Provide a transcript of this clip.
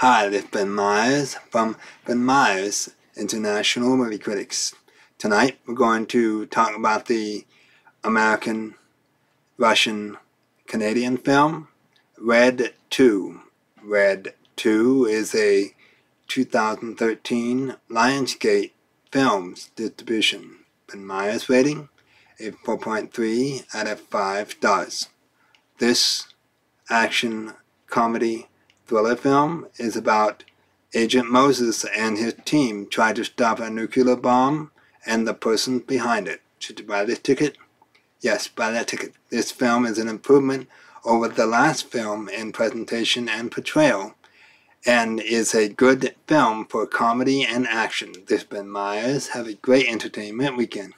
Hi, this is Ben Meyers from Ben Meyers International Movie Critics. Tonight we're going to talk about the American Russian Canadian film Red 2. Red 2 is a 2013 Lionsgate Films distribution. Ben Meyers rating a 4.3 out of 5 stars. This action comedy thriller film is about Agent Moses and his team try to stop a nuclear bomb and the person behind it. Should you buy this ticket? Yes, buy that ticket. This film is an improvement over the last film in presentation and portrayal and is a good film for comedy and action. This has been Meyers. Have a great entertainment weekend.